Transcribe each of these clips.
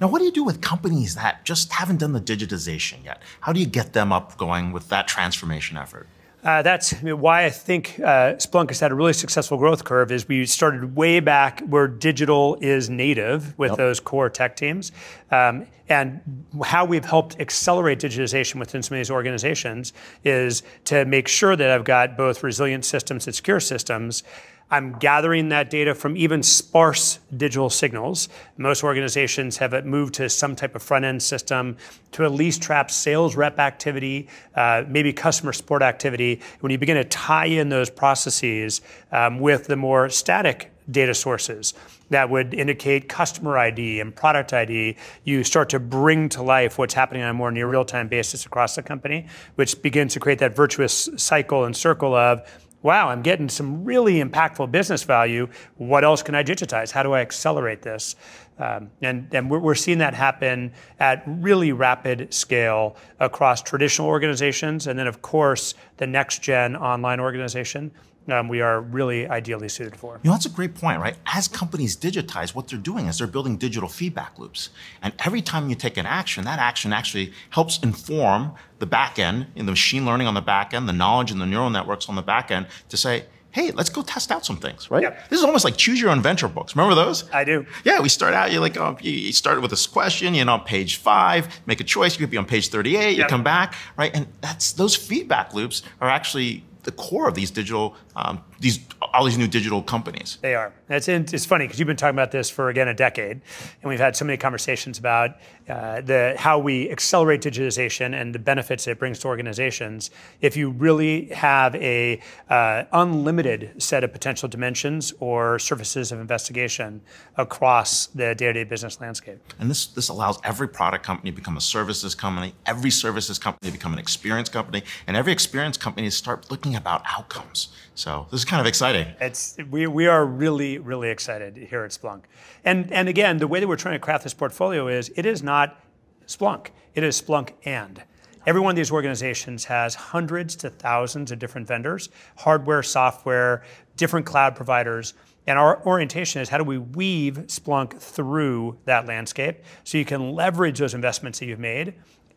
Now, what do you do with companies that just haven't done the digitization yet? How do you get them up going with that transformation effort? Uh, that's why I think uh, Splunk has had a really successful growth curve. Is we started way back where digital is native with yep. those core tech teams, um, and how we've helped accelerate digitization within some of these organizations is to make sure that I've got both resilient systems and secure systems I'm gathering that data from even sparse digital signals. Most organizations have it moved to some type of front end system to at least trap sales rep activity, uh, maybe customer support activity. When you begin to tie in those processes um, with the more static data sources that would indicate customer ID and product ID, you start to bring to life what's happening on a more near real time basis across the company, which begins to create that virtuous cycle and circle of wow, I'm getting some really impactful business value. What else can I digitize? How do I accelerate this? Um, and, we're, seeing that happen at really rapid scale across traditional organizations, and then, of course, the next gen online organization um, we are really ideally suited for. You know, that's a great point, right? As companies digitize, what they're doing is they're building digital feedback loops. And every time you take an action, that action actually helps inform the back end, in the machine learning on the back end, the knowledge and the neural networks on the back end to say, hey, let's go test out some things, right? Yep. This is almost like choose your own venture books. Remember those? I do. Yeah, we start out, you're like, oh, you start with this question, you know, on page five, make a choice, you could be on page 38, yep. you come back, right? And that's, those feedback loops are actually the core of these digital, um, these all these new digital companies. They are. It's, it's funny because you've been talking about this for again a decade, and we've had so many conversations about uh, the how we accelerate digitization and the benefits it brings to organizations. If you really have a uh, unlimited set of potential dimensions or surfaces of investigation across the day-to-day business landscape, and this this allows every product company to become a services company, every services company to become an experience company, and every experience company to start looking about outcomes. So this is kind of exciting. It's we we are really really excited here at Splunk, and and again the way that we're trying to craft this portfolio is it is not Splunk, it is Splunk and. Every one of these organizations has hundreds to thousands of different vendors, hardware, software, different cloud providers. And our orientation is how do we weave Splunk through that landscape so you can leverage those investments that you've made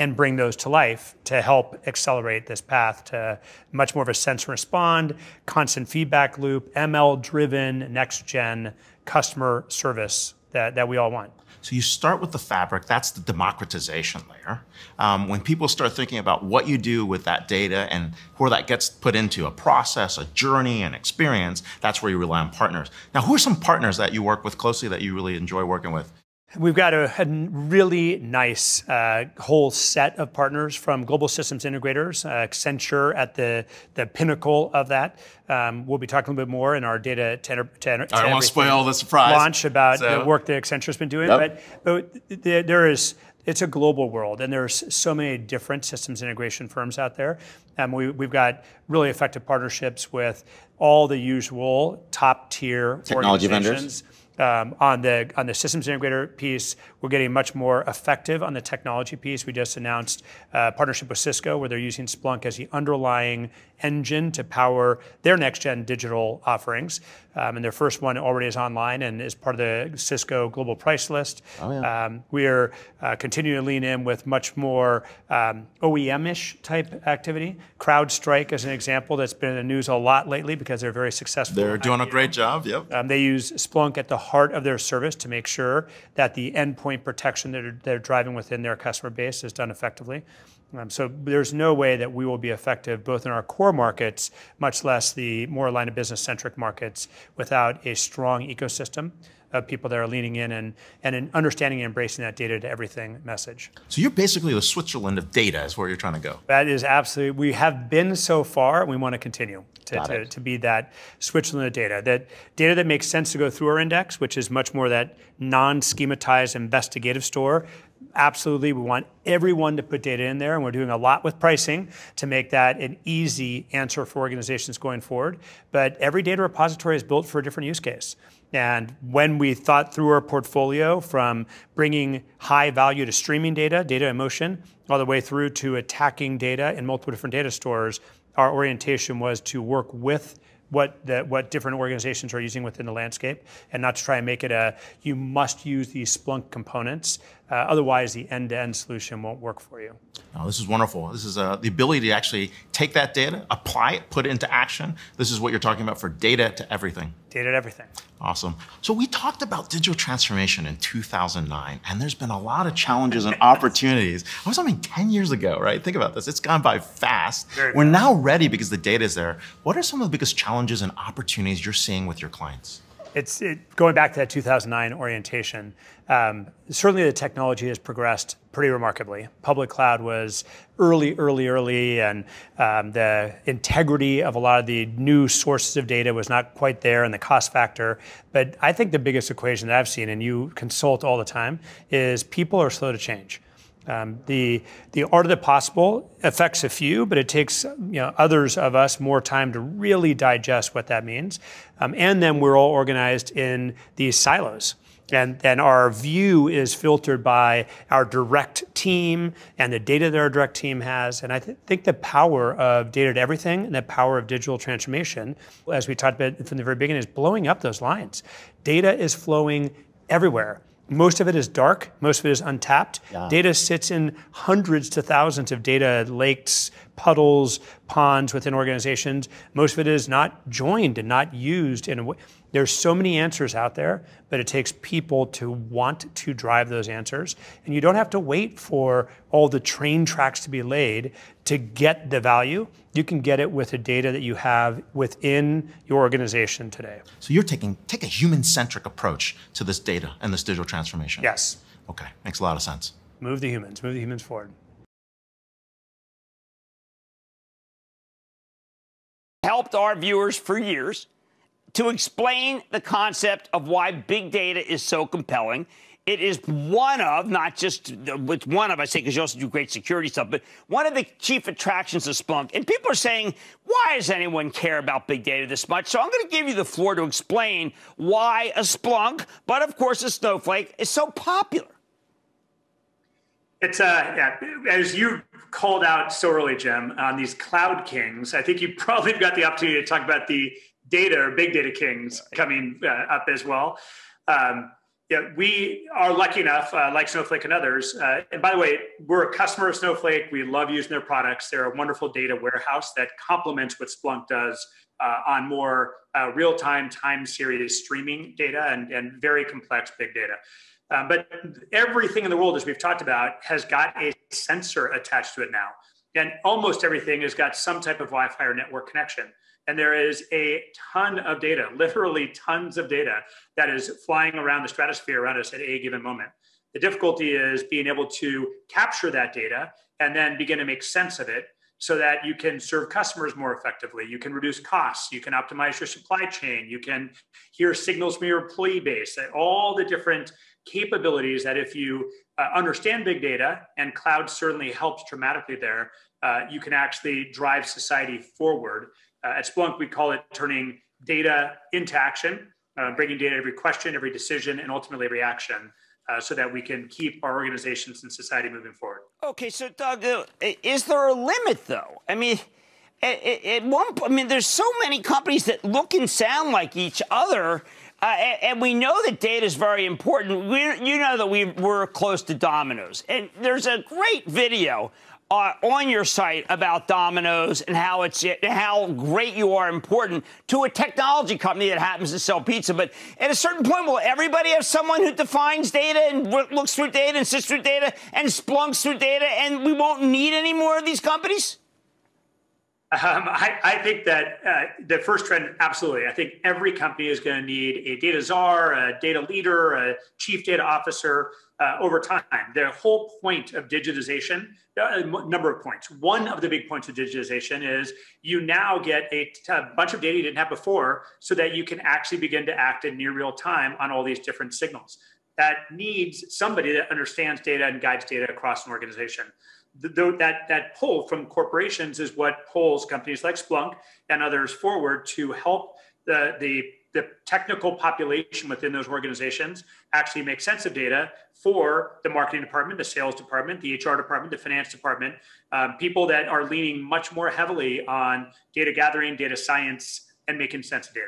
and bring those to life to help accelerate this path to much more of a sense and respond, constant feedback loop, ML driven, next gen customer service that, that we all want. So you start with the fabric, that's the democratization layer. Um, when people start thinking about what you do with that data and where that gets put into a process, a journey, an experience, that's where you rely on partners. Now, who are some partners that you work with closely that you really enjoy working with? We've got a, a really nice uh, whole set of partners from global systems integrators, uh, Accenture at the, the pinnacle of that. Um, we'll be talking a little bit more in our data to, to, to I don't want to spoil the surprise launch about so. the work that Accenture's been doing. But, but there is it's a global world, and there's so many different systems integration firms out there. Um, we, have got really effective partnerships with all the usual top tier technology vendors um, on the on the systems integrator piece, we're getting much more effective on the technology piece. We just announced a partnership with Cisco, where they're using Splunk as the underlying engine to power their next gen digital offerings. Um, and their first one already is online and is part of the Cisco global price list. Oh, yeah. um, we are uh, continuing to lean in with much more um, OEM ish type activity. CrowdStrike is an example that's been in the news a lot lately because they're very successful. They're doing a great job, yep. Um, they use Splunk at the heart of their service to make sure that the endpoint protection that they're, they're driving within their customer base is done effectively. Um, so there's no way that we will be effective both in our core markets, much less the more line of business centric markets, without a strong ecosystem of people that are leaning in and, and in understanding and embracing that data to everything message. So you're basically the Switzerland of data is where you're trying to go. That is absolutely, we have been so far, and we want to continue to, to, to, be that Switzerland of data. That data that makes sense to go through our index, which is much more that non-schematized investigative store, absolutely we want everyone to put data in there and we're doing a lot with pricing to make that an easy answer for organizations going forward but every data repository is built for a different use case and when we thought through our portfolio from bringing high value to streaming data data in motion all the way through to attacking data in multiple different data stores our orientation was to work with what the, what different organizations are using within the landscape, and not to try and make it a you must use these Splunk components. Uh, otherwise, the end-to-end solution won't work for you. Oh, this is wonderful. This is uh, the ability to actually take that data, apply it, put it into action. This is what you're talking about for data to everything. Data to everything. Awesome. So we talked about digital transformation in 2009, and there's been a lot of challenges and opportunities. I was talking 10 years ago, right? Think about this. It's gone by fast. Very We're fast. now ready because the data is there. What are some of the biggest challenges and opportunities you're seeing with your clients? It's it, going back to that 2009 orientation. Um, certainly, the technology has progressed pretty remarkably. Public cloud was early, early, early, and um, the integrity of a lot of the new sources of data was not quite there, and the cost factor. But I think the biggest equation that I've seen, and you consult all the time, is people are slow to change. Um, the the art of the possible affects a few, but it takes you know others of us more time to really digest what that means. Um, and then we're all organized in these silos. And then our view is filtered by our direct team and the data that our direct team has. And I th- think the power of data to everything and the power of digital transformation, as we talked about from the very beginning, is blowing up those lines. Data is flowing everywhere. Most of it is dark, most of it is untapped. Yeah. Data sits in hundreds to thousands of data lakes, puddles, ponds within organizations. Most of it is not joined and not used in a way. There's so many answers out there, but it takes people to want to drive those answers. And you don't have to wait for all the train tracks to be laid to get the value. You can get it with the data that you have within your organization today. So you're taking take a human-centric approach to this data and this digital transformation. Yes. Okay, makes a lot of sense. Move the humans, move the humans forward. helped our viewers for years to explain the concept of why big data is so compelling. It is one of, not just with one of, I say, because you also do great security stuff, but one of the chief attractions of Splunk. And people are saying, why does anyone care about big data this much? So I'm going to give you the floor to explain why a Splunk, but of course a Snowflake, is so popular. It's uh yeah, as you called out so early, Jim, on these cloud kings. I think you probably got the opportunity to talk about the data or big data kings coming uh, up as well. Um, yeah, we are lucky enough, uh, like Snowflake and others. Uh, and by the way, we're a customer of Snowflake. We love using their products. They're a wonderful data warehouse that complements what Splunk does uh, on more uh, real-time time series streaming data and, and very complex big data. Um, but everything in the world, as we've talked about, has got a sensor attached to it now. And almost everything has got some type of Wi Fi or network connection. And there is a ton of data, literally tons of data, that is flying around the stratosphere around us at a given moment. The difficulty is being able to capture that data and then begin to make sense of it so that you can serve customers more effectively. You can reduce costs. You can optimize your supply chain. You can hear signals from your employee base, all the different capabilities that if you uh, understand big data, and cloud certainly helps dramatically there, uh, you can actually drive society forward. Uh, at Splunk, we call it turning data into action, uh, bringing data every question, every decision, and ultimately every action. Uh, so that we can keep our organizations and society moving forward. Okay, so Doug, uh, is there a limit though? I mean, at, at one, I mean, there's so many companies that look and sound like each other. Uh, and, and, we know that data is very important. We, you know that we, we're close to Domino's. And there's a great video uh, on your site about Domino's and how it's how great you are important to a technology company that happens to sell pizza. But at a certain point, will everybody have someone who defines data and looks through data and sits through data and splunks through data, and we won't need any more of these companies? Um, I, I, think that uh, the first trend, absolutely. I think every company is going to need a data czar, a data leader, a chief data officer uh, over time. The whole point of digitization, a uh, number of points. One of the big points of digitization is you now get a, bunch of data you didn't have before so that you can actually begin to act in near real time on all these different signals. That needs somebody that understands data and guides data across an organization the, that that pull from corporations is what pulls companies like Splunk and others forward to help the the the technical population within those organizations actually make sense of data for the marketing department, the sales department, the HR department, the finance department, um, people that are leaning much more heavily on data gathering, data science, and making sense of data.